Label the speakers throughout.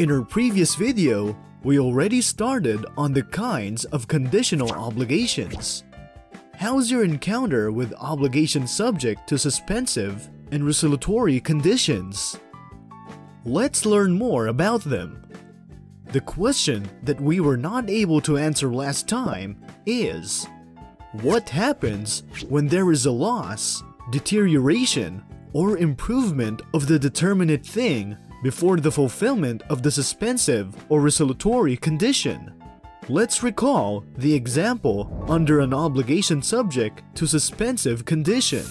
Speaker 1: In our previous video, we already started on the kinds of conditional obligations. How's your encounter with obligations subject to suspensive and resolutory conditions? Let's learn more about them. The question that we were not able to answer last time is What happens when there is a loss, deterioration, or improvement of the determinate thing before the fulfillment of the suspensive or resolutory condition? Let's recall the example under an obligation subject to suspensive condition.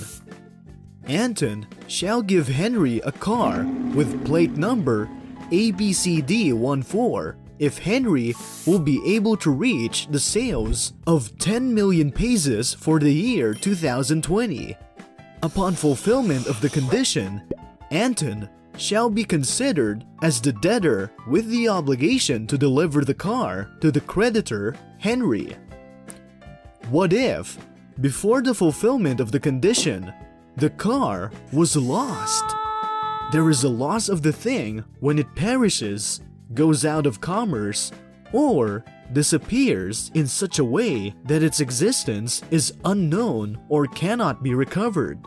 Speaker 1: Anton shall give Henry a car with plate number ABCD14 if Henry will be able to reach the sales of 10 million pesos for the year 2020. Upon fulfillment of the condition, Anton shall be considered as the debtor with the obligation to deliver the car to the creditor, Henry. What if, before the fulfillment of the condition, the car was lost? There is a loss of the thing when it perishes, goes out of commerce, or disappears in such a way that its existence is unknown or cannot be recovered.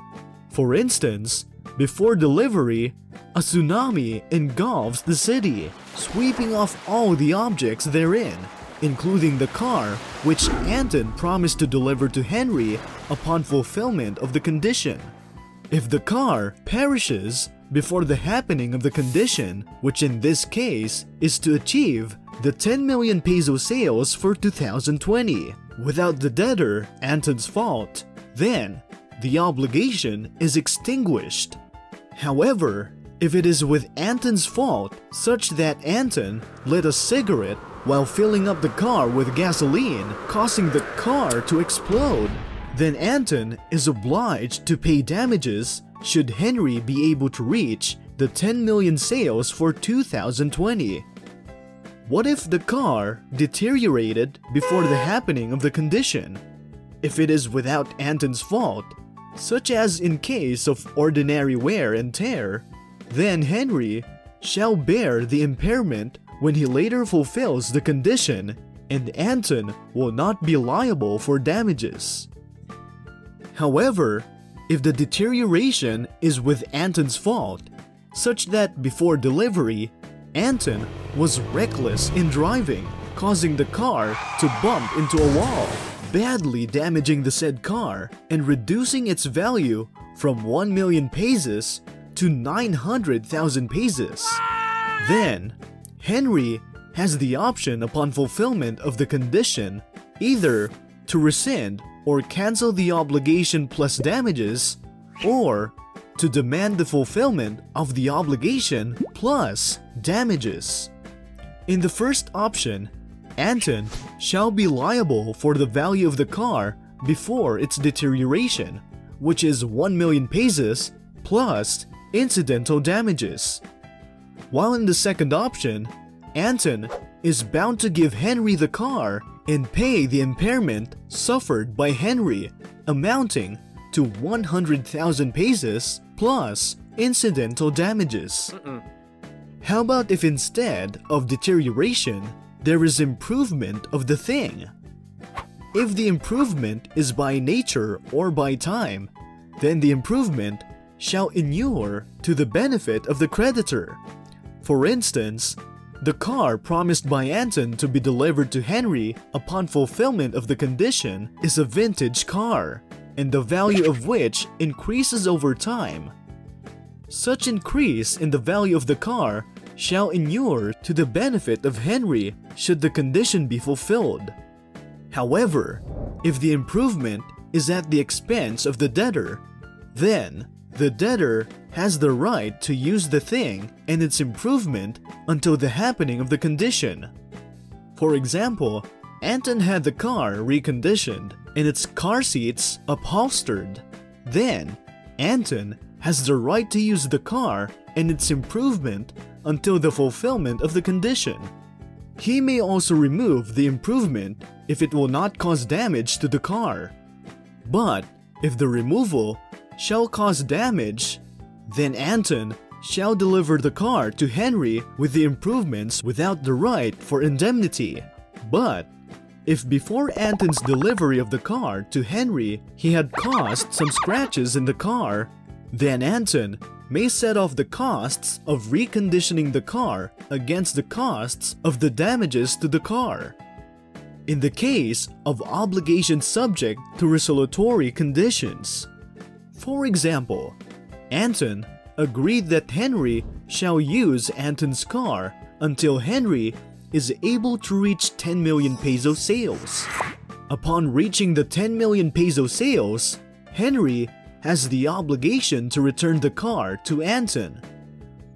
Speaker 1: For instance, before delivery, a tsunami engulfs the city, sweeping off all the objects therein, including the car which Anton promised to deliver to Henry upon fulfillment of the condition. If the car perishes before the happening of the condition, which in this case is to achieve the 10 million peso sales for 2020, without the debtor, Anton's fault, then the obligation is extinguished. However, if it is with Anton's fault, such that Anton lit a cigarette while filling up the car with gasoline, causing the car to explode, then Anton is obliged to pay damages should Henry be able to reach the 10 million sales for 2020. What if the car deteriorated before the happening of the condition? If it is without Anton's fault, such as in case of ordinary wear and tear, then Henry shall bear the impairment when he later fulfills the condition and Anton will not be liable for damages. However, if the deterioration is with Anton's fault, such that before delivery, Anton was reckless in driving, causing the car to bump into a wall, badly damaging the said car and reducing its value from 1 million pesos to 900,000 pesos. Then, Henry has the option upon fulfillment of the condition either to rescind or cancel the obligation plus damages, or to demand the fulfillment of the obligation plus damages. In the first option, Anton shall be liable for the value of the car before its deterioration, which is 1 million pesos plus incidental damages. While in the second option, Anton is bound to give Henry the car and pay the impairment suffered by Henry, amounting to 100,000 pesos plus incidental damages. How about if instead of deterioration, there is improvement of the thing? If the improvement is by nature or by time, then the improvement shall inure to the benefit of the creditor. For instance, the car promised by Anton to be delivered to Henry upon fulfillment of the condition is a vintage car, and the value of which increases over time. Such increase in the value of the car shall inure to the benefit of Henry should the condition be fulfilled. However, if the improvement is at the expense of the debtor, then the debtor has the right to use the thing and its improvement until the happening of the condition. For example, Anton had the car reconditioned and its car seats upholstered. Then, Anton has the right to use the car and its improvement until the fulfillment of the condition. He may also remove the improvement if it will not cause damage to the car. But if the removal shall cause damage, then Anton shall deliver the car to Henry with the improvements without the right for indemnity. But if before Anton's delivery of the car to Henry he had caused some scratches in the car, then Anton may set off the costs of reconditioning the car against the costs of the damages to the car. In the case of obligations subject to resolutory conditions. For example, Anton agreed that Henry shall use Anton's car until Henry is able to reach 10 million peso sales. Upon reaching the 10 million peso sales, Henry has the obligation to return the car to Anton.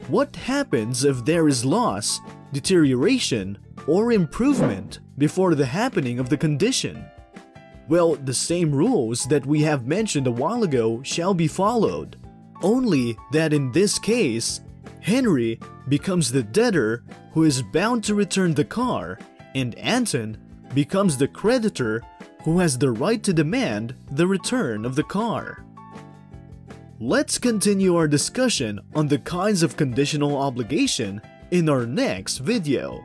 Speaker 1: What happens if there is loss, deterioration, or improvement before the happening of the condition? Well, the same rules that we have mentioned a while ago shall be followed. Only that in this case, Henry becomes the debtor who is bound to return the car, and Anton becomes the creditor who has the right to demand the return of the car. Let's continue our discussion on the kinds of conditional obligation in our next video.